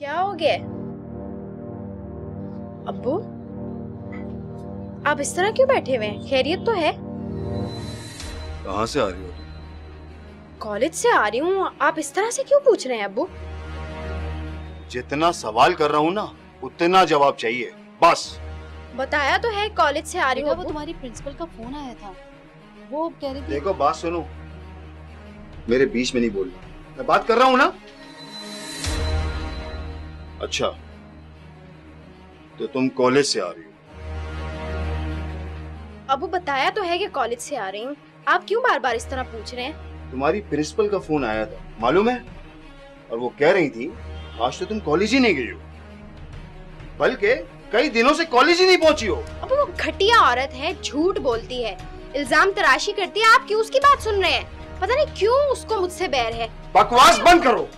क्या हो गया? अब्बू? आप इस तरह क्यों बैठे हुए हैं? खैरियत तो है। कहाँ से आ रही हो तुम? कॉलेज से आ रही हूँ। आप इस तरह से क्यों पूछ रहे हैं अब्बू? जितना सवाल कर रहा हूँ ना उतना जवाब चाहिए। बस। बताया तो है कॉलेज से आ रही हूँ वो तुम्हारी प्रिंसिपल का फ़ोन आया था। वो कह रही थी देखो बात सुनो। मेरे बीच में नहीं बोलना। मैं बात कर रहा हूँ ना? अच्छा। तो तुम कॉलेज से आ रही हो। अब्बू बताया तो है कि कॉलेज से आ रही हूँ। आप क्यों बार बार इस तरह पूछ रहे हैं? तुम्हारी प्रिंसिपल का फ़ोन आया था। मालूम है? और वो कह रही थी आज तो तुम कॉलेज ही नहीं गई हो। बल्कि कई दिनों से कॉलेज ही नहीं पहुँची हो। अब वो घटिया औरत है झूठ बोलती है। इल्ज़ाम तराशी करती है। आप क्यों उसकी बात सुन रहे हैं? पता नहीं क्यों उसको मुझसे बैर है। बकवास बंद करो।